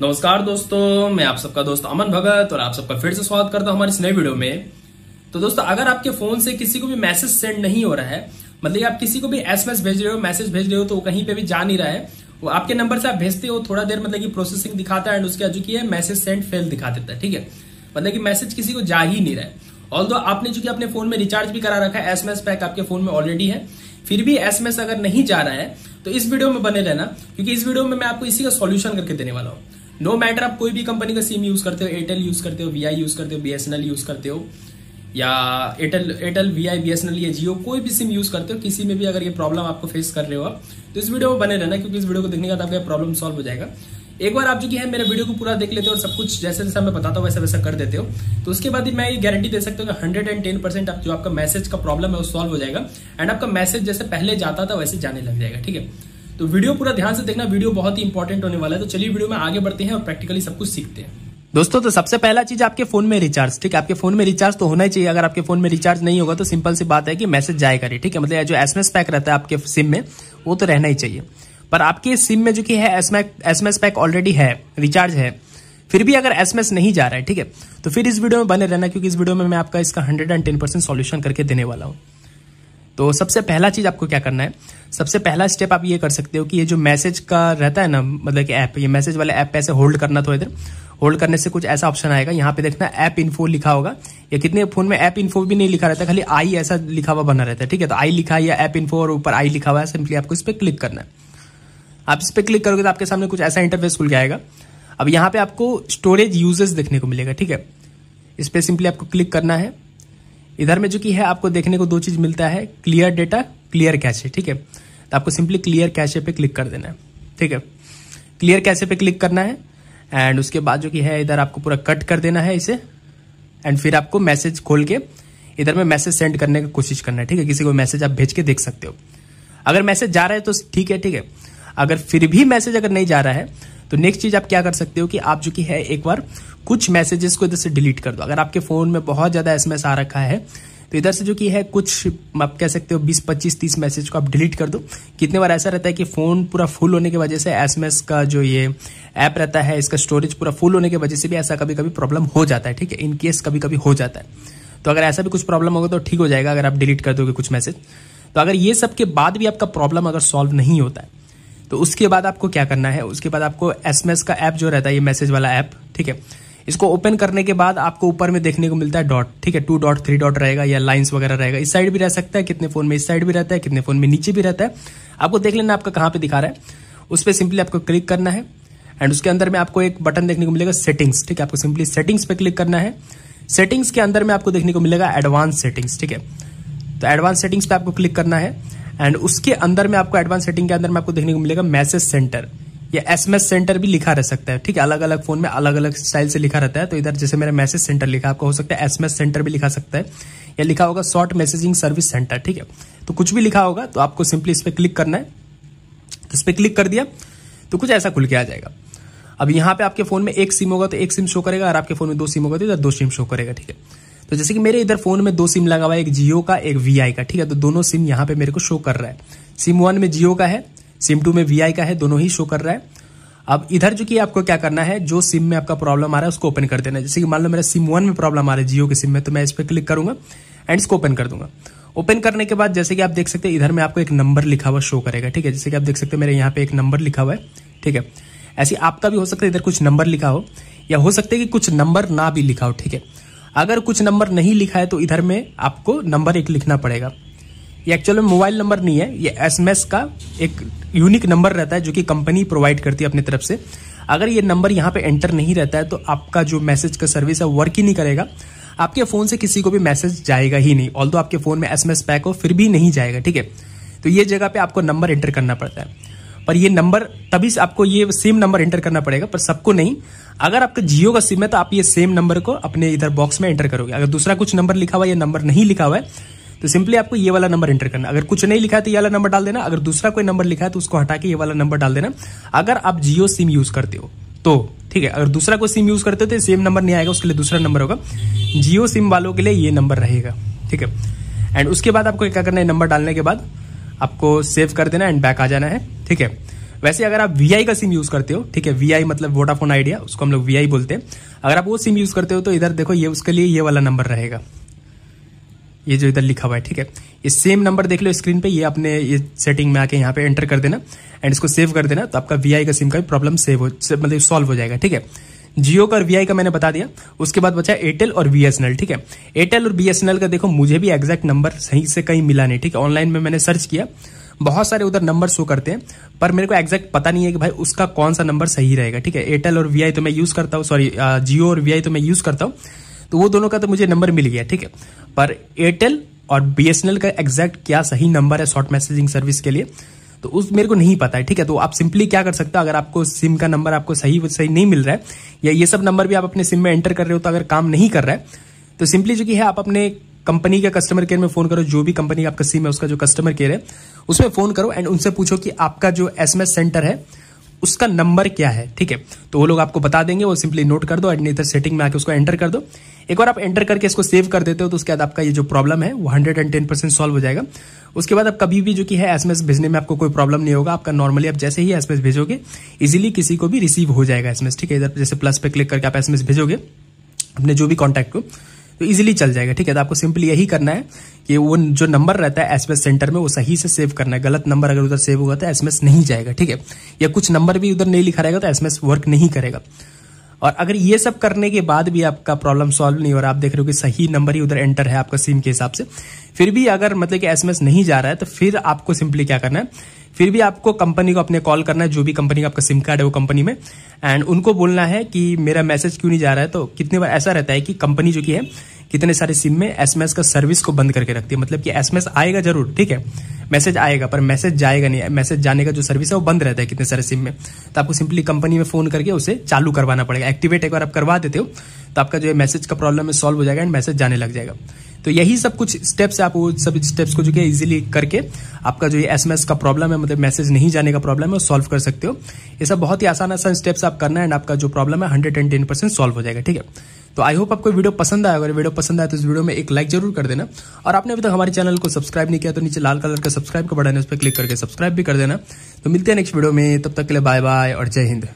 नमस्कार दोस्तों, मैं आप सबका दोस्त अमन भगत और आप सबका फिर से स्वागत करता हूँ हमारे इस नए वीडियो में। तो दोस्तों, अगर आपके फ़ोन से किसी को भी मैसेज सेंड नहीं हो रहा है मतलब आप किसी को भी एसएमएस भेज रहे हो, मैसेज भेज रहे हो तो वो कहीं पे भी जा नहीं रहा है, वो आपके नंबर से आप भेजते हो, थोड़ा देर मतलब की प्रोसेसिंग दिखाता है एंड उसके जो की है मैसेज सेंड फेल दिखा देता है, ठीक है? मतलब की मैसेज किसी को जा ही नहीं रहा है। ऑल आपने चूँकि अपने फ़ोन में रिचार्ज भी करा रखा है एसएमएस पैक आपके फ़ोन में ऑलरेडी है, फिर भी एसएमएस अगर नहीं जा रहा है तो इस वीडियो में बने रहना, क्योंकि इस वीडियो में मैं आपको इसी का सॉल्यूशन करके देने वाला हूँ। नो no मैटर आप कोई भी कंपनी का सिम यूज़ करते हो एयरटेल यूज़ करते हो वीआई यूज़ करते हो बीएसएनएल यूज़ करते हो, या Airtel Airtel V I BSNL या जियो कोई भी सिम यूज़ करते हो, किसी में भी अगर ये प्रॉब्लम आपको फेस कर रहे हो आप तो इस वीडियो में बने रहना, क्योंकि इस वीडियो को देखने का आपका प्रॉब्लम सॉल्व हो जाएगा। एक बार आप जो है, मेरे वीडियो को पूरा देख लेते हो और सब कुछ जैसे जैसे मैं बताता हूँ, वैसा वैसा कर देते हो। तो उसके बाद ही मैं ये गारंटी दे सकता हूँ कि हंड्रेड एंड टेन परसेंट आप, जो आपका मैसेज का प्रॉब्लम है, वो सॉल्व हो जाएगा। एंड आपका मैसेज जैसे पहले जाता था, वैसे जाने लग जाएगा, ठीक है? तो वीडियो पूरा ध्यान से देखना, वीडियो बहुत ही इंपॉर्टेंट होने वाला है। तो चलिए वीडियो में आगे बढ़ते हैं और प्रैक्टिकली सब कुछ सीखते हैं। दोस्तों तो सबसे पहला चीज़ आपके फ़ोन में रिचार्ज ठीक है? आपके फ़ोन में रिचार्ज तो होना ही चाहिए। अगर आपके फ़ोन में रिचार्ज नहीं होगा तो सिंपल सी बात है कि मैसेज जाएगा नहीं ठीक है? मतलब जो एसएमएस पैक रहता है आपके सिम में, वो तो रहना ही चाहिए। पर आपके सिम में जो कि है एसएमएस पैक ऑलरेडी है रिचार्ज है, फिर भी अगर एसएमएस नहीं जा रहा है, ठीक है? तो फिर इस वीडियो में बने रहना, क्योंकि इस वीडियो में मैं आपका इसका hundred and ten percent solution करके देने वाला हूँ। तो सबसे पहला चीज़ आपको क्या करना है? सबसे पहला स्टेप आप ये कर सकते हो कि ये जो मैसेज का रहता है ना मतलब कि ऐप ये मैसेज वाले ऐप ऐसे होल्ड करना थोड़ी देर। होल्ड करने से कुछ ऐसा ऑप्शन आएगा। यहाँ पे देखना ऐप इन्फो लिखा होगा। या कितने फ़ोन में ऐप इन्फो भी नहीं लिखा रहता, खाली आई ऐसा लिखा हुआ बना रहता है, ठीक है? तो आई लिखा या ऐप इन्फो और ऊपर आई लिखा हुआ है सिंपली आपको इस पर क्लिक करना है। आप इस पर क्लिक करोगे तो आपके सामने कुछ ऐसा इंटरफेस खुल जाएगा अब यहाँ पे आपको स्टोरेज यूजेस देखने को मिलेगा, ठीक है? इस पर सिंपली आपको क्लिक करना है। इधर में जो कि है, आपको देखने को दो चीज़ मिलता है क्लियर डेटा क्लियर कैशे ठीक है? तो आपको सिंपली क्लियर कैशे पे क्लिक कर देना है, ठीक है? क्लियर कैशे पे क्लिक करना है एंड उसके बाद जो कि है, इधर आपको पूरा कट कर देना है इसे एंड फिर आपको मैसेज खोल के इधर में मैसेज सेंड करने की कोशिश करना है, ठीक है? किसी को मैसेज आप भेज के देख सकते हो। अगर मैसेज जा रहा है तो ठीक है ठीक है? अगर फिर भी मैसेज अगर नहीं जा रहा है तो नेक्स्ट चीज़ आप क्या कर सकते हो कि आप जो कि है, एक बार कुछ मैसेजेस को इधर से डिलीट कर दो। अगर आपके फ़ोन में बहुत ज़्यादा एसएमएस आ रखा है तो इधर से जो कि है, कुछ आप कह सकते हो 20 25 30 मैसेज को आप डिलीट कर दो। कितने बार ऐसा रहता है कि फ़ोन पूरा फुल होने की वजह से एसएमएस का जो ये ऐप रहता है, इसका स्टोरेज पूरा फुल होने की वजह से भी ऐसा कभी कभी प्रॉब्लम हो जाता है, ठीक है? इनकेस कभी कभी हो जाता है। तो अगर ऐसा भी कुछ प्रॉब्लम होगा तो ठीक हो जाएगा, अगर आप डिलीट कर दोगे कुछ मैसेज तो अगर ये सब के बाद भी आपका प्रॉब्लम अगर सॉल्व नहीं होता है तो उसके बाद आपको क्या करना है? उसके बाद आपको एसएमएस का ऐप जो रहता है, ये मैसेज वाला ऐप ठीक है? इसको ओपन करने के बाद आपको ऊपर में देखने को मिलता है डॉट ठीक है? टू डॉट थ्री डॉट रहेगा या लाइंस वगैरह रहेगा। इस साइड भी रह सकता है, कितने फ़ोन में इस साइड भी रहता है, कितने फ़ोन में नीचे भी रहता है। आपको देख लेना आपका कहाँ पे दिखा रहा है। उस पर सिंपली आपको क्लिक करना है एंड उसके अंदर में आपको एक बटन देखने को मिलेगा सेटिंग्स ठीक है? आपको सिंपली सेटिंग्स पे क्लिक करना है। सेटिंग्स के अंदर में आपको देखने को मिलेगा एडवांस सेटिंग्स ठीक है? तो एडवांस सेटिंग्स पे आपको क्लिक करना है। एंड उसके अंदर में आपको एडवांस सेटिंग के अंदर में आपको देखने को मिलेगा मैसेज सेंटर या एसएमएस सेंटर भी लिखा रह सकता है, ठीक है? अलग अलग फ़ोन में अलग अलग स्टाइल से लिखा रहता है तो इधर जैसे मेरा मैसेज सेंटर लिखा, आपको हो सकता है एसएमएस सेंटर भी लिखा सकता है, या लिखा होगा शॉर्ट मैसेजिंग सर्विस सेंटर ठीक है? तो कुछ भी लिखा होगा तो आपको सिंपली इस पर क्लिक करना है। तो इस पर क्लिक कर दिया तो कुछ ऐसा खुल के आ जाएगा। अब यहाँ पे आपके फ़ोन में एक सिम होगा तो एक सिम शो करेगा, और आपके फ़ोन में दो सिम होगा तो इधर दो सिम शो करेगा, ठीक है? तो जैसे कि मेरे इधर फ़ोन में दो सिम लगा हुआ है, एक जियो का, एक वीआई का, ठीक है? तो दोनों सिम यहाँ पे मेरे को शो कर रहा है। सिम वन में जियो का है, सिम टू में वीआई का है, दोनों ही शो कर रहा है। अब इधर जो कि आपको क्या करना है, जो सिम में आपका प्रॉब्लम आ रहा है, उसको ओपन कर देना है। जैसे कि मान लो मेरा सिम वन में प्रॉब्लम आ रहा है जियो के सिम में तो मैं इस पर क्लिक करूँगा एंड इसको ओपन कर दूँगा। ओपन करने के बाद जैसे कि आप देख सकते हैं, इधर में आपको एक नंबर लिखा हुआ शो करेगा, ठीक है? जैसे कि आप देख सकते हैं, मेरे यहाँ पे एक नंबर लिखा हुआ है, ठीक है? ऐसे आपका भी हो सकता है, इधर कुछ नंबर लिखा हो, या हो सकता है कि कुछ नंबर ना भी लिखा हो, ठीक है? अगर कुछ नंबर नहीं लिखा है तो इधर में आपको नंबर एक लिखना पड़ेगा। ये एक्चुअल में मोबाइल नंबर नहीं है, ये एसएमएस का एक यूनिक नंबर रहता है जो कि कंपनी प्रोवाइड करती है अपनी तरफ़ से। अगर ये नंबर यहाँ पे एंटर नहीं रहता है तो आपका जो मैसेज का सर्विस है वर्क ही नहीं करेगा। आपके फ़ोन से किसी को भी मैसेज जाएगा ही नहीं ऑल आपके फ़ोन में एसएमएस पैक हो, फिर भी नहीं जाएगा, ठीक है? तो ये जगह पे आपको नंबर एंटर करना पड़ता है। पर ये नंबर तभी आपको ये सेम नंबर एंटर करना पड़ेगा, पर सबको नहीं। अगर आपका जियो का सिम है तो आप ये सेम नंबर को अपने इधर बॉक्स में एंटर करोगे। अगर दूसरा कुछ नंबर लिखा हुआ है नंबर नहीं लिखा हुआ है तो सिंपली आपको ये वाला नंबर एंटर करना। अगर कुछ नहीं लिखा है तो ये वाला नंबर डाल देना। अगर दूसरा कोई नंबर लिखा है तो उसको हटा के ये वाला नंबर डाल देना। अगर आप जियो सिम यूज़ करते हो तो ठीक है, अगर दूसरा कोई सिम यूज़ करते हो तो सेम नंबर नहीं आएगा, उसके लिए दूसरा नंबर होगा। जियो सिम वालों के लिए ये नंबर रहेगा, ठीक है। एंड उसके बाद आपको क्या करना है नंबर डालने के बाद आपको सेव कर देना एंड बैक आ जाना है, ठीक है? वैसे अगर आप वीआई का सिम यूज़ करते हो, ठीक है? वीआई मतलब वोडाफोन आइडिया उसको हम लोग वीआई बोलते हैं। अगर आप वो सिम यूज़ करते हो तो इधर देखो, ये उसके लिए ये वाला नंबर रहेगा। ये जो इधर लिखा हुआ है, ठीक है? ये सेम नंबर देख लो स्क्रीन पे, ये अपने ये सेटिंग में आके यहाँ पे एंटर कर देना। एंड इसको सेव कर देना तो आपका वीआई का सिम का भी प्रॉब्लम सेव हो मतलब सॉल्व हो जाएगा, ठीक है? जियो का और वीआई का मैंने बता दिया। उसके बाद बचा एयरटेल और बीएसएनएल ठीक है? एयरटेल और बीएसएनएल का देखो, मुझे भी एग्जैक्ट नंबर सही से कहीं मिला नहीं, ठीक है? ऑनलाइन में मैंने सर्च किया। बहुत सारे उधर नंबर शो करते हैं, पर मेरे को एग्जैक्ट पता नहीं है कि भाई उसका कौन सा नंबर सही रहेगा, ठीक है? एयरटेल और वीआई तो मैं यूज़ करता हूँ सॉरी जियो और वीआई तो मैं यूज़ करता हूँ। तो वो दोनों का तो मुझे नंबर मिल गया, ठीक है? पर एयरटेल और बीएसएनएल का एग्जैक्ट क्या सही नंबर है शॉर्ट मैसेजिंग सर्विस के लिए? तो उस मेरे को नहीं पता है, ठीक है? तो आप सिंपली क्या कर सकते हो? अगर आपको सिम का नंबर आपको सही सही नहीं मिल रहा है, या ये सब नंबर भी आप अपने सिम में एंटर कर रहे हो तो अगर काम नहीं कर रहा है तो सिंपली जो कि है, आप अपने कंपनी के कस्टमर केयर में फ़ोन करो, जो भी कंपनी आपका सिम है, उसका जो कस्टमर केयर है, उसमें फ़ोन करो एंड उनसे पूछो कि आपका जो एसएमएस सेंटर है, उसका नंबर क्या है, ठीक है? तो वो लोग आपको बता देंगे, वो सिंपली नोट कर दो एंड इधर सेटिंग में आके उसको एंटर कर दो। एक बार आप एंटर करके इसको सेव कर देते हो तो उसके बाद आपका ये जो प्रॉब्लम है, वो hundred and ten percent solve हो जाएगा। उसके बाद आप कभी भी जो कि है एसएमएस भेजने में आपको कोई प्रॉब्लम नहीं होगा। आपका नॉर्मली आप जैसे ही एसएमएस भेजोगे इजिली किसी को भी रिसीव हो जाएगा एसएमएस ठीक है? इधर जैसे प्लस पे क्लिक करके आप एसएमएस भेजोगे, अपने जो भी कॉन्टैक्ट को तो इजीली चल जाएगा, ठीक है? तो आपको सिंपली यही करना है कि वो जो नंबर रहता है एसएमएस सेंटर में, वो सही से सेव करना है। गलत नंबर अगर उधर सेव होगा तो एसएमएस नहीं जाएगा, ठीक है? या कुछ नंबर भी उधर नहीं लिखा रहेगा तो एसएमएस वर्क नहीं करेगा। और अगर ये सब करने के बाद भी आपका प्रॉब्लम सॉल्व नहीं हो रहा, आप देख रहे हो कि सही नंबर ही उधर एंटर है आपका सिम के हिसाब से, फिर भी अगर मतलब कि एसएमएस नहीं जा रहा है तो फिर आपको सिंपली क्या करना है? फिर भी आपको कंपनी को अपने कॉल करना है, जो भी कंपनी का आपका सिम कार्ड है वो कंपनी में एंड उनको बोलना है कि मेरा मैसेज क्यों नहीं जा रहा है? तो कितने बार ऐसा रहता है कि कंपनी जो की है कितने सारे सिम में एसएमएस का सर्विस को बंद करके रखती है। मतलब कि एसएमएस आएगा ज़रूर, ठीक है? मैसेज आएगा, पर मैसेज जाएगा नहीं। मैसेज जाने का जो सर्विस है, वो बंद रहता है कितने सारे सिम में। तो आपको सिंपली कंपनी में फ़ोन करके उसे चालू करवाना पड़ेगा। एक्टिवेट एक बार आप करवा देते हो तो आपका जो है मैसेज का प्रॉब्लम है सॉल्व हो जाएगा एंड मैसेज जाने लग जाएगा। तो यही सब कुछ स्टेप्स आप वो सब स्टेप्स को जो है इजीली करके आपका जो ये एसएमएस का प्रॉब्लम है मतलब मैसेज नहीं जाने का प्रॉब्लम है सॉल्व कर सकते हो। ये सब बहुत ही आसान आसान स्टेप्स आप करना है एंड आपका जो प्रॉब्लम है हंड्रेड एंड टेन सॉल्व हो जाएगा, ठीक है? तो आई होप आपको वीडियो पसंद आया। अगर वीडियो पसंद आया तो इस वीडियो में एक लाइक ज़रूर कर देना। और आपने अभी तक हमारे चैनल को सब्सक्राइब नहीं किया तो नीचे लाल कलर का सब्सक्राइब का बटन है, उस पर क्लिक करके सब्सक्राइब भी कर देना। तो मिलते हैं नेक्स्ट वीडियो में। तब तक के लिए बाय बाय और जय हिंद।